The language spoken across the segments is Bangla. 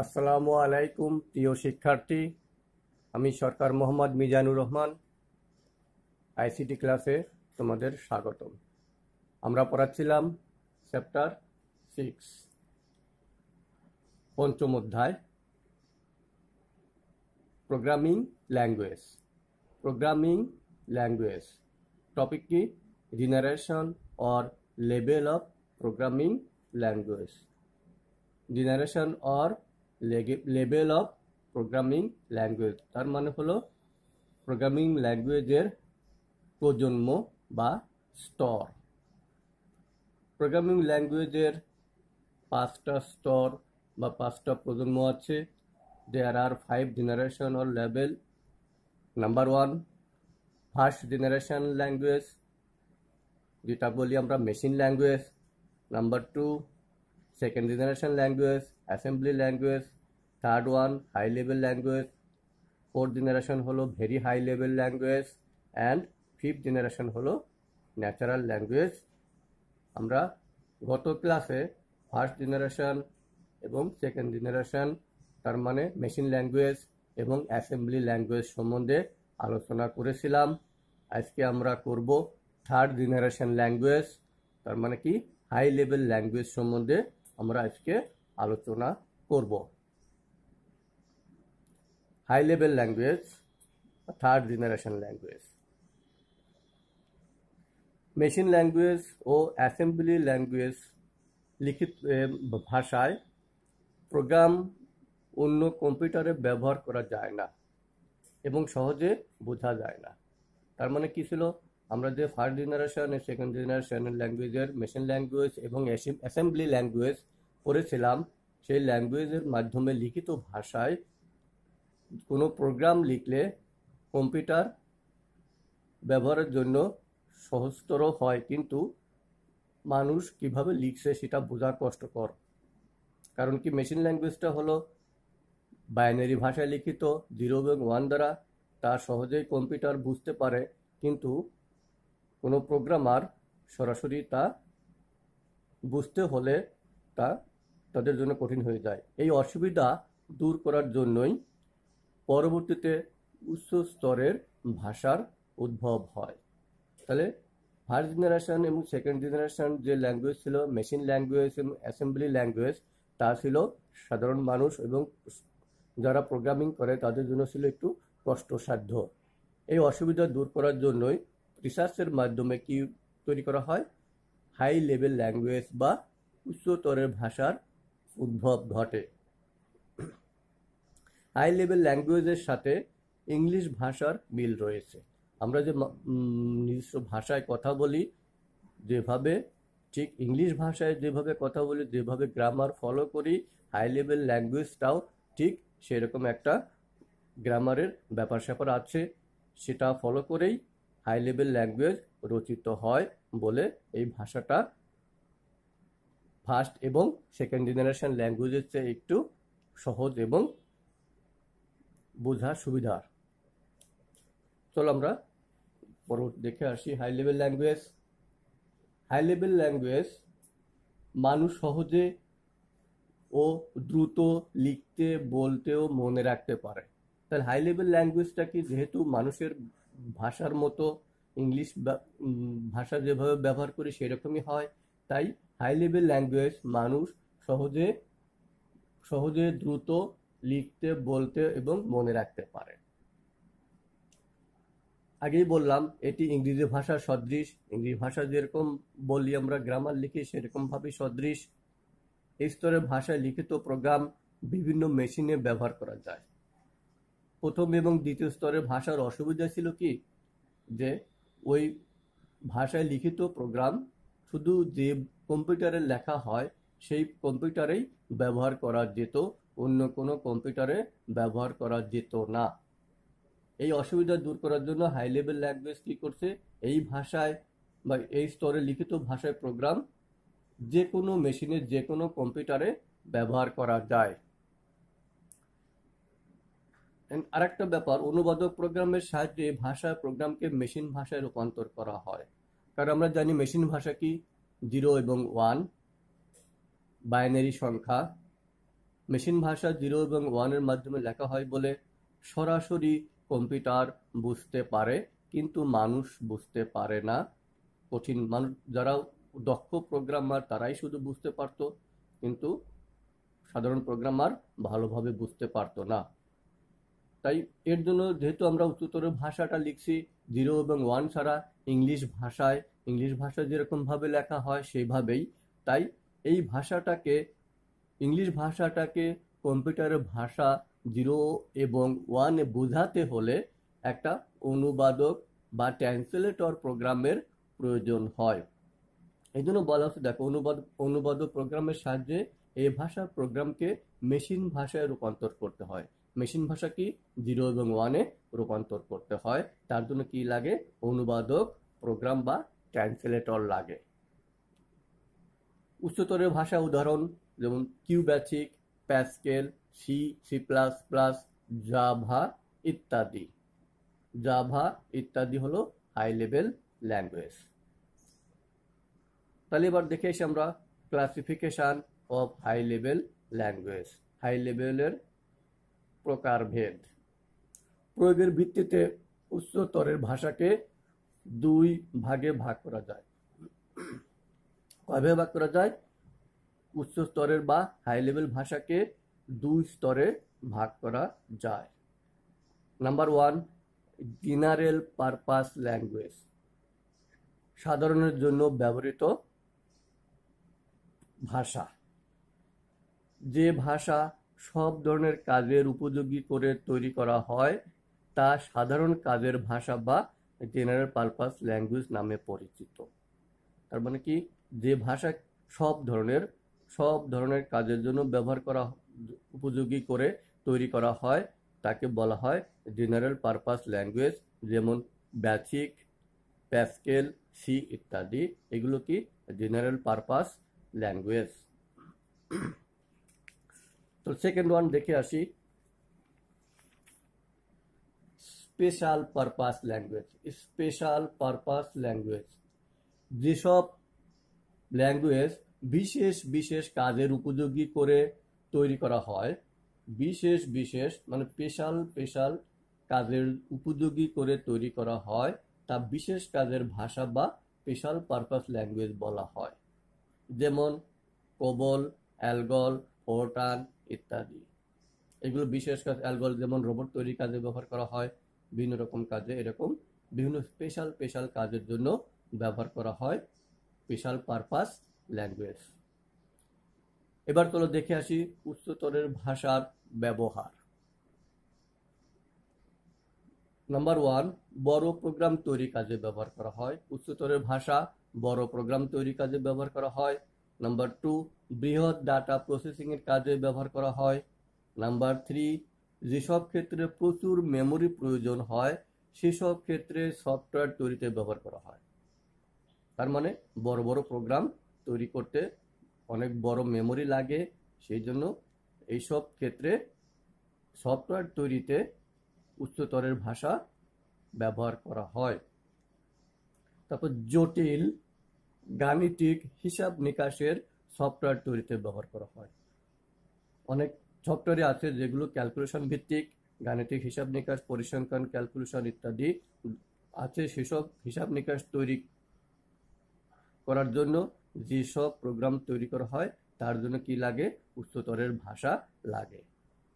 আসসালামু আলাইকুম, প্রিয় শিক্ষার্থী। আমি সরকার মোহাম্মদ মিজানুর রহমান, আইসিটি ক্লাসে তোমাদের স্বাগতম। আমরা পড়াচ্ছিলাম চ্যাপ্টার সিক্স, পঞ্চম অধ্যায়, programming language. Programming language, topic কি? Generation or level of programming language. Generation or level of programming language তার মানে হলো প্রোগ্রামিং ল্যাঙ্গুয়েজের প্রজন্ম বা স্তর। প্রোগ্রামিং ল্যাঙ্গুয়েজের পাঁচটা স্তর বা পাঁচটা প্রজন্ম আছে। There are five generation or level number one first generation language যেটা বলি আমরা machine language number two second generation language assembly language third one high level language fourth generation হলো very high level language and fifth generation হলো ন্যাচারাল ল্যাঙ্গুয়েজ আমরা গত ক্লাসে ফার্স্ট জেনারেশন এবং সেকেন্ড জেনারেশন তার মানে মেশিন ল্যাঙ্গুয়েজ এবং অ্যাসেম্বলি ল্যাঙ্গুয়েজ সম্বন্ধে আলোচনা করেছিলাম। আজকে আমরা করব থার্ড জেনারেশন ল্যাঙ্গুয়েজ তার মানে কি? হাই লেভেল ল্যাঙ্গুয়েজ সম্বন্ধে আমরা আজকে আলোচনা করব। High level language third generation language machine language ও অ্যাসেম্বলি ল্যাঙ্গুয়েজ লিখিত ভাষায় প্রোগ্রাম অন্য কম্পিউটারে ব্যবহার করা যায় না এবং সহজে বোঝা যায় না। তার মানে কি ছিল? আমরা যে ফার্স্ট জেনারেশন সেকেন্ড জেনারেশন ল্যাঙ্গুয়েজের মেশিন ল্যাঙ্গুয়েজ এবং অ্যাসেম্বলি ল্যাঙ্গুয়েজ পড়েছিলাম, সেই ল্যাঙ্গুয়েজের মাধ্যমে লিখিত ভাষায় কোনো প্রোগ্রাম লিখলে কম্পিউটার ব্যবহারের জন্য সহজতর হয়, কিন্তু মানুষ কীভাবে লিখছে সেটা বোঝা কষ্টকর। কারণ কি মেশিন ল্যাঙ্গুয়েজটা হলো বাইনারি ভাষায় লিখিত জিরো এবং ওয়ান দ্বারা, তা সহজেই কম্পিউটার বুঝতে পারে, কিন্তু কোনো প্রোগ্রামার সরাসরি তা বুঝতে হলে তা তাদের জন্য কঠিন হয়ে যায়। এই অসুবিধা দূর করার জন্যই পরবর্তীতে উচ্চ স্তরের ভাষার উদ্ভব হয়। তাহলে ফার্স্ট জেনারেশন এবং সেকেন্ড জেনারেশন যে ল্যাঙ্গুয়েজ ছিল মেশিন ল্যাঙ্গুয়েজ এবং অ্যাসেম্বলি ল্যাঙ্গুয়েজ তা ছিল সাধারণ মানুষ এবং যারা প্রোগ্রামিং করে তাদের জন্য ছিল একটু কষ্টসাধ্য। এই অসুবিধা দূর করার জন্যই রিসার্চের মাধ্যমে কি তৈরি করা হয়? হাই লেভেল ল্যাঙ্গুয়েজ বা উচ্চতরের ভাষার উদ্ভব ঘটে। হাই লেভেল ল্যাঙ্গুয়েজের সাথে ইংলিশ ভাষার মিল রয়েছে। আমরা যে নিজস্ব ভাষায় কথা বলি, যেভাবে ঠিক ইংলিশ ভাষায় যেভাবে কথা বলি, যেভাবে গ্রামার ফলো করি হাই লেভেল ল্যাঙ্গুয়েজটাও ঠিক সেরকম একটা গ্রামারের ব্যাপার স্যাপার আছে, সেটা ফলো করেই হাই লেভেল ল্যাঙ্গুয়েজ রচিত হয় বলে এই ভাষাটা ফার্স্ট এবং সেকেন্ড জেনারেশন ল্যাঙ্গুয়েজের চেয়ে একটু সহজ এবং বোঝা সুবিধার। চলো আমরা পরবর্তী দেখে আসি high level language. High level language মানুষ সহজে ও দ্রুত লিখতে, বলতেও মনে রাখতে পারে। তাহলে হাই লেভেল ল্যাঙ্গুয়েজটা কি? যেহেতু মানুষের ভাষার মতো ইংলিশ ভাষা যেভাবে ব্যবহার করি সেরকমই হয়। তাই হাই লেভেল ল্যাঙ্গুয়েজ মানুষ সহজে সহজে দ্রুত লিখতে, বলতে এবং মনে রাখতে পারে। আগেই বললাম, এটি ইংরেজি ভাষার সদৃশ। ইংরেজি ভাষা যেরকম বলি আমরা গ্রামার লিখি সেরকমভাবেই সদৃশ। এই স্তরের ভাষায় লিখিত প্রোগ্রাম বিভিন্ন মেশিনে ব্যবহার করা যায়। প্রথম এবং দ্বিতীয় স্তরের ভাষার অসুবিধা ছিল কি? যে ওই ভাষায় লিখিত প্রোগ্রাম শুধু যে কম্পিউটারে লেখা হয়, সেই কম্পিউটারেই ব্যবহার করা যেত, অন্য কোনো কম্পিউটারে ব্যবহার করা যেত না। এই অসুবিধা দূর করার জন্য হাই লেভেল ল্যাঙ্গুয়েজ কী করছে? এই ভাষায় বা এই স্তরে লিখিত ভাষায় প্রোগ্রাম যে কোনো মেশিনে, যে কোনো কম্পিউটারে ব্যবহার করা যায়। আরেকটা ব্যাপার, অনুবাদক প্রোগ্রামের সাহায্যে ভাষা প্রোগ্রামকে মেশিন ভাষায় রূপান্তর করা হয়। কারণ আমরা জানি মেশিন ভাষা কি? জিরো এবং ওয়ান বাইনারি সংখ্যা। মেশিন ভাষা জিরো এবং ওয়ানের মাধ্যমে লেখা হয় বলে সরাসরি কম্পিউটার বুঝতে পারে, কিন্তু মানুষ বুঝতে পারে না। কঠিন মানুষ, যারা দক্ষ প্রোগ্রামার তারাই শুধু বুঝতে পারতো, কিন্তু সাধারণ প্রোগ্রামার ভালোভাবে বুঝতে পারতো না। তাই এর জন্য যেহেতু আমরা উচ্চতর ভাষাটা লিখছি জিরো এবং ওয়ান ছাড়া ইংলিশ ভাষায় ইংলিশ ভাষা যেরকমভাবে লেখা হয় সেইভাবেই, তাই এই ভাষাটাকে ইংলিশ ভাষাটাকে কম্পিউটারের ভাষা জিরো এবং ওয়ানে বোঝাতে হলে একটা অনুবাদক বা ট্রান্সলেটর প্রোগ্রামের প্রয়োজন হয়। এই জন্য বলা হচ্ছে, দেখো, অনুবাদ, অনুবাদক প্রোগ্রামের সাহায্যে এই ভাষার প্রোগ্রামকে মেশিন ভাষায় রূপান্তর করতে হয়। মেশিন ভাষা কি জিরো এবং ওয়ানে রূপান্তর করতে হয়। তার জন্য কি লাগে? অনুবাদক প্রোগ্রাম বা ট্রান্সলেটর লাগে। উচ্চতরের ভাষা উদাহরণ, যেমন QBasic Pascal C C plus plus Java ইত্যাদি। জাভা ইত্যাদি হলো হাই লেভেল ল্যাঙ্গুয়েজ তাহলে এবার দেখে এসে আমরা classification of high level language high লেভেলের প্রকারভেদ প্রয়োগের ভিত্তিতে উচ্চতরের ভাষাকে দুই ভাগে ভাগ করা যায়। কয়ভাবে ভাগ করা যায়? উচ্চ স্তরের বা হাই লেভেল ভাষাকে দুই স্তরে ভাগ করা যায়। Number one general purpose language সাধারণের জন্য ব্যবহৃত ভাষা। যে ভাষা সব ধরনের কাজের উপযোগী করে তৈরি করা হয়, তা সাধারণ কাজের ভাষা বা জেনারেল পারপাস ল্যাঙ্গুয়েজ নামে পরিচিত। তার মানে কি, যে ভাষা সব ধরনের সব ধরনের কাজের জন্য ব্যবহার করা, উপযোগী করে তৈরি করা হয়, তাকে বলা হয় জেনারেল পারপাস ল্যাঙ্গুয়েজ যেমন ব্যাথিক প্যাসকেল সি ইত্যাদি। এগুলো কি জেনারেল পারপাস ল্যাঙ্গুয়েজ তো সেকেন্ড ওয়ান দেখে আসি। Special purpose language special purpose language যেসব ল্যাঙ্গুয়েজ বিশেষ বিশেষ কাজের উপযোগী করে তৈরি করা হয়, বিশেষ বিশেষ মানে স্পেশাল স্পেশাল কাজের উপযোগী করে তৈরি করা হয়, তা বিশেষ কাজের ভাষা বা স্পেশাল পারপাস ল্যাঙ্গুয়েজ বলা হয়। যেমন কোবল, অ্যালগল ফোরটান ইত্যাদি। এগুলো বিশেষ কাজ অ্যালগল যেমন রোবট তৈরি কাজে ব্যবহার করা হয়, বিভিন্ন রকম কাজে, এরকম বিভিন্ন স্পেশাল স্পেশাল কাজের জন্য ব্যবহার করা হয় স্পেশাল পারপাস ল্যাঙ্গুয়েজ এবার চলো দেখে আসি উচ্চতরের ভাষার ব্যবহার। নাম্বার ওয়ান বড় প্রোগ্রাম তৈরি কাজে ব্যবহার করা হয়। উচ্চতরের ভাষা বড় প্রোগ্রাম তৈরি কাজে ব্যবহার করা হয়। নাম্বার টু বৃহৎ ডাটা প্রসেসিংয়ের কাজে ব্যবহার করা হয়। নাম্বার থ্রি যেসব ক্ষেত্রে প্রচুর মেমোরি প্রয়োজন হয়, সেসব ক্ষেত্রে সফটওয়্যার তৈরিতে ব্যবহার করা হয়। তার মানে বড় বড় প্রোগ্রাম তৈরি করতে অনেক বড় মেমোরি লাগে, সেই জন্য এইসব ক্ষেত্রে সফটওয়্যার তৈরিতে উচ্চতরের ভাষা ব্যবহার করা হয়। তারপর জটিল গাণিতিক হিসাব নিকাশের সফটওয়্যার তৈরিতে ব্যবহার করা হয়। অনেক সফটওয়্যারে আছে যেগুলো ক্যালকুলেশন ভিত্তিক, গাণিতিক হিসাব নিকাশ, পরিসংখ্যান ক্যালকুলেশন ইত্যাদি আছে সেসব হিসাব নিকাশ তৈরি করার জন্য যেসব প্রোগ্রাম তৈরি করা হয় তার জন্য কি লাগে? উচ্চতরের ভাষা লাগে।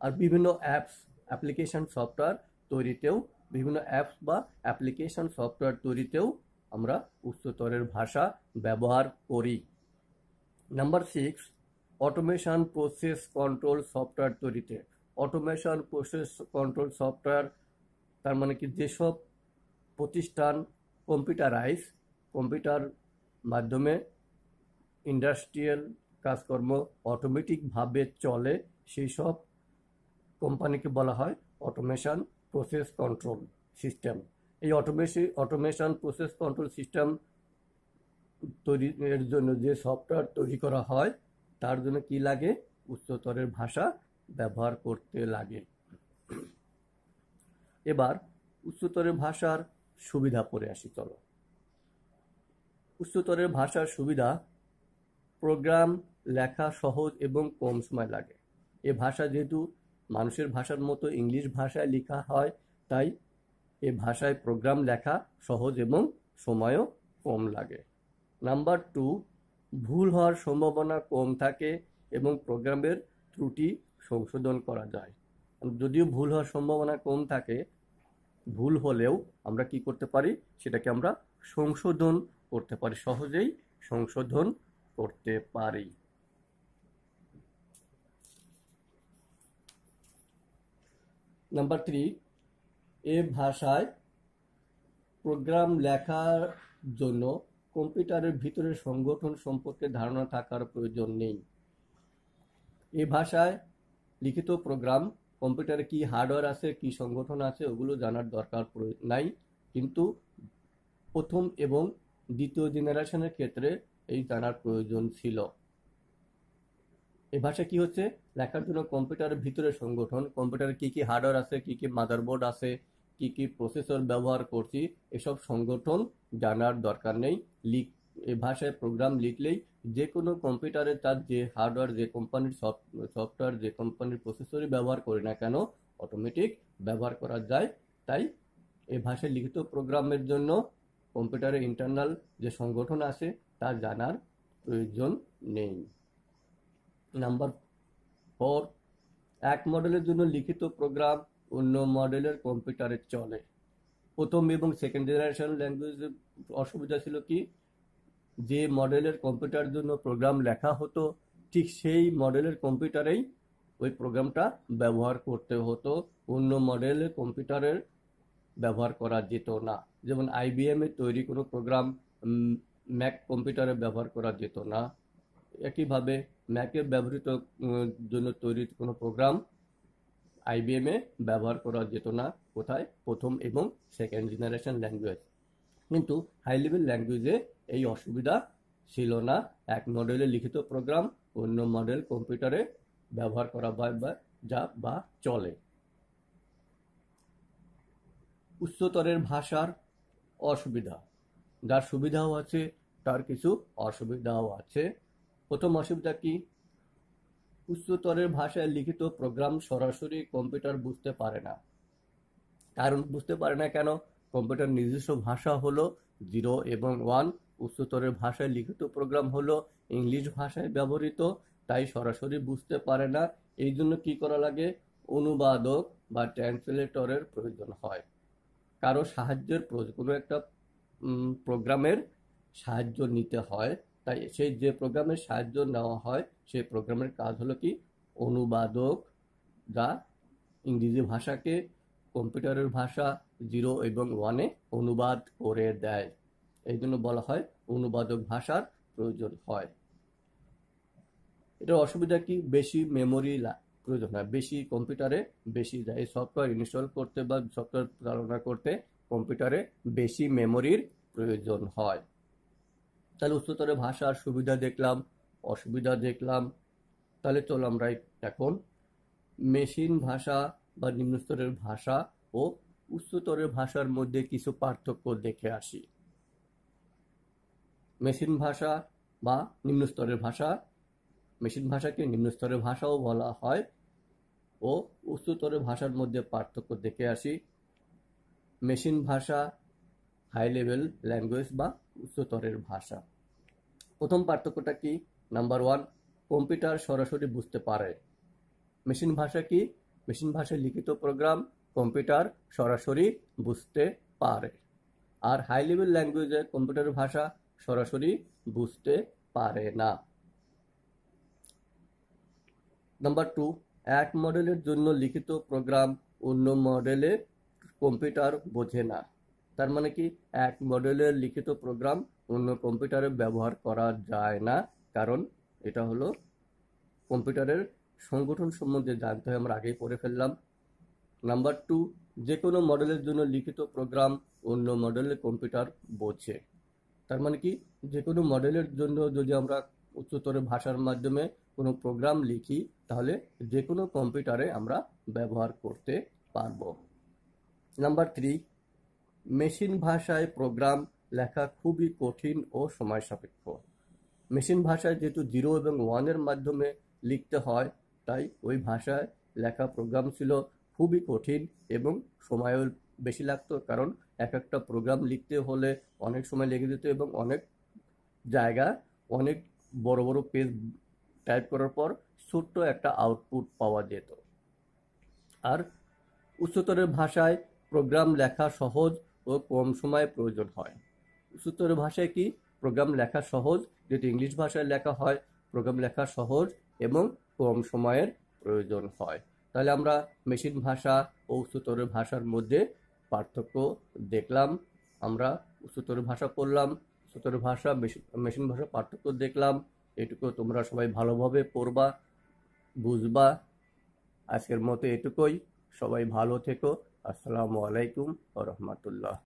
আর বিভিন্ন অ্যাপস অ্যাপ্লিকেশন সফটওয়্যার তৈরিতেও, বিভিন্ন অ্যাপস বা অ্যাপ্লিকেশন সফটওয়্যার তৈরিতেও আমরা উচ্চতরের ভাষা ব্যবহার করি। Number six automation process control software তৈরিতে। অটোমেশন প্রসেস কন্ট্রোল সফটওয়্যার তার মানে কি যেসব প্রতিষ্ঠান কম্পিউটারাইজ কম্পিউটার মাধ্যমে ইন্ডাস্ট্রিয়াল কাজকর্ম অটোমেটিকভাবে চলে সেই সব কোম্পানিকে বলা হয় অটোমেশন প্রসেস কন্ট্রোল সিস্টেম এই automation automation process control system তৈরির জন্য যে সফটওয়্যার তৈরি করা হয়, তার জন্য কি লাগে? উচ্চতরের ভাষা ব্যবহার করতে লাগে। এবার উচ্চতরের ভাষার সুবিধা পড়ে আসি, চলো। উচ্চতরের ভাষার সুবিধা প্রোগ্রাম লেখা সহজ এবং কম সময় লাগে। এ ভাষা যেহেতু মানুষের ভাষার মতো ইংলিশ ভাষায় লেখা হয়, তাই এ ভাষায় প্রোগ্রাম লেখা সহজ এবং সময়ও কম লাগে। নাম্বার টু, ভুল হওয়ার সম্ভাবনা কম থাকে এবং প্রোগ্রামের ত্রুটি সংশোধন করা যায়। যদিও ভুল হওয়ার সম্ভাবনা কম থাকে, ভুল হলেও আমরা কি করতে পারি? সেটাকে আমরা সংশোধন করতে পারি, সহজেই সংশোধন করতে পারি। নাম্বার থ্রি এ ভাষায় প্রোগ্রাম লেখার জন্য কম্পিউটারের ভিতরে সংগঠন সম্পর্কে ধারণা থাকার প্রয়োজন নেই। এ ভাষায় লিখিত প্রোগ্রাম, কম্পিউটারে কি হার্ডওয়্যার আছে, কি সংগঠন আছে, ওগুলো জানার দরকার নাই। কিন্তু প্রথম এবং দ্বিতীয় জেনারেশনের ক্ষেত্রে এই জানার প্রয়োজন ছিল। এই ভাষা কি হচ্ছে? লেখার জন্য কম্পিউটারের ভিতরে সংগঠন, কম্পিউটারে কি কি হার্ডওয়্যার আছে, কি কি মাদারবোর্ড আছে কি কি প্রসেসর ব্যবহার করছি, এসব সংগঠন জানার দরকার নেই। লিখ ভাষায় প্রোগ্রাম লিখলেই যে কোনো কম্পিউটারে তার যে হার্ডওয়্যার যে কোম্পানির সফটওয়্যার যে কোম্পানির প্রসেসরই ব্যবহার করি না কেন অটোমেটিক ব্যবহার করা যায়। তাই এ ভাষায় লিখিত প্রোগ্রামের জন্য কম্পিউটারের ইন্টারনাল যে সংগঠন আছে, তা জানার প্রয়োজন নেই। নাম্বার ফোর এক মডেলের জন্য লিখিত প্রোগ্রাম অন্য মডেলের কম্পিউটারে চলে। প্রথম এবং সেকেন্ড জেনারেশন ল্যাঙ্গুয়েজের অসুবিধা ছিল কি? যে মডেলের কম্পিউটার জন্য প্রোগ্রাম লেখা হতো, ঠিক সেই মডেলের কম্পিউটারেই ওই প্রোগ্রামটা ব্যবহার করতে হতো। অন্য মডেলের কম্পিউটারের ব্যবহার করা যেত না। যেমন আইবিএম এর তৈরি কোনো প্রোগ্রাম ম্যাক কম্পিউটারে ব্যবহার করা যেত না। একইভাবে ম্যাকে ব্যবহৃত জন্য তৈরি কোনো প্রোগ্রাম আইবিএম ব্যবহার করা যেত না কোথায়? প্রথম এবং সেকেন্ড জেনারেশন ল্যাঙ্গুয়েজ কিন্তু হাই লেভেল ল্যাঙ্গুয়েজে এই অসুবিধা ছিল না। এক মডেলে লিখিত প্রোগ্রাম অন্য মডেল কম্পিউটারে ব্যবহার করা বা যা বা চলে। উচ্চতরের ভাষার অসুবিধা। যার সুবিধাও আছে, তার কিছু অসুবিধাও আছে। প্রথম অসুবিধা কি? উচ্চতরের ভাষায় লিখিত প্রোগ্রাম সরাসরি কম্পিউটার বুঝতে পারে না। কারণ বুঝতে পারে না কেন? কম্পিউটার নিজস্ব ভাষা হলো জিরো এবং ওয়ান। উচ্চতরের ভাষায় লিখিত প্রোগ্রাম হলো ইংলিশ ভাষায় ব্যবহৃত, তাই সরাসরি বুঝতে পারে না। এই জন্য কী করা লাগে? অনুবাদক বা ট্রান্সলেটরের প্রয়োজন হয়। কারও সাহায্যের প্রয়োজন। কোনো একটা প্রোগ্রামের সাহায্য নিতে হয়। তাই সেই যে প্রোগ্রামের সাহায্য নেওয়া হয়, সেই প্রোগ্রামের কাজ হলো কি? অনুবাদক যা ইংরেজি ভাষাকে কম্পিউটারের ভাষা জিরো এবং ওয়ানে অনুবাদ করে দেয়। এই জন্য বলা হয় অনুবাদক ভাষার প্রয়োজন হয়। এটার অসুবিধা কি? বেশি মেমোরি প্রয়োজন হয়। বেশি কম্পিউটারে বেশি যায়। সফটওয়্যার ইনস্টল করতে বা সফটওয়্যার চালনা করতে কম্পিউটারে বেশি মেমোরির প্রয়োজন হয়। তাহলে উচ্চতরের ভাষার সুবিধা দেখলাম, অসুবিধা দেখলাম। তাহলে চলো আমরা এখন মেশিন ভাষা বা নিম্নস্তরের ভাষা ও উচ্চতরের ভাষার মধ্যে কিছু পার্থক্য দেখে আসি। মেশিন ভাষা বা নিম্নস্তরের ভাষা, মেশিন ভাষাকে নিম্নস্তরের ভাষাও বলা হয় ও উচ্চতরের ভাষার মধ্যে পার্থক্য দেখে আসি। মেশিন ভাষা হাই লেভেল ল্যাঙ্গুয়েজ বা উচ্চতরের ভাষা। প্রথম পার্থক্যটা কি? নাম্বার ওয়ান কম্পিউটার সরাসরি বুঝতে পারে। মেশিন ভাষা কি? মেশিন ভাষায় লিখিত প্রোগ্রাম কম্পিউটার সরাসরি বুঝতে পারে। আর হাই লেভেল ল্যাঙ্গুয়েজে কম্পিউটার ভাষা সরাসরি বুঝতে পারে না। নাম্বার টু এক মডেলের জন্য লিখিত প্রোগ্রাম অন্য মডেলে কম্পিউটার বোঝে না। তার মানে কি এক মডেলের লিখিত প্রোগ্রাম অন্য কম্পিউটারে ব্যবহার করা যায় না। কারণ এটা হলো কম্পিউটারের সংগঠন সম্বন্ধে জানতে হয়, আমরা আগেই পড়ে ফেললাম। নাম্বার টু যে কোনো মডেলের জন্য লিখিত প্রোগ্রাম অন্য মডেলের কম্পিউটার বোঝে। তার মানে কি যে কোনো মডেলের জন্য যদি আমরা উচ্চতর ভাষার মাধ্যমে কোনো প্রোগ্রাম লিখি, তাহলে যে কোনো কম্পিউটারে আমরা ব্যবহার করতে পারব। নাম্বার থ্রি মেশিন ভাষায় প্রোগ্রাম লেখা খুবই কঠিন ও সময় সাপেক্ষ। মেশিন ভাষায় যেহেতু জিরো এবং ওয়ানের মাধ্যমে লিখতে হয়, তাই ওই ভাষায় লেখা প্রোগ্রাম ছিল খুবই কঠিন এবং সময়ও বেশি লাগতো, কারণ এক একটা প্রোগ্রাম লিখতে হলে অনেক সময় লেগে যেত এবং অনেক জায়গা, অনেক বড় বড় পেজ টাইপ করার পর ছোট্ট একটা আউটপুট পাওয়া যেত। আর উচ্চতরের ভাষায় প্রোগ্রাম লেখা সহজ ও কম সময় প্রয়োজন হয়। উচ্চতরের ভাষায় কি? প্রোগ্রাম লেখা সহজ, যেটি ইংলিশ ভাষায় লেখা হয়, প্রোগ্রাম লেখা সহজ এবং কম সময়ের প্রয়োজন হয়। তাহলে আমরা মেশিন ভাষা ও উচ্চতরের ভাষার মধ্যে পার্থক্য দেখলাম, আমরা উচ্চতর ভাষা পড়লাম উচ্চতর ভাষা, মেশিন ভাষা পার্থক্য দেখলাম, এটুকু তোমরা সবাই ভালোভাবে পড়বা, বুঝবা। আজকের মতো এটুকুই। সবাই ভালো থেকো। আসসালামু আলাইকুম রহমতুল্লাহ।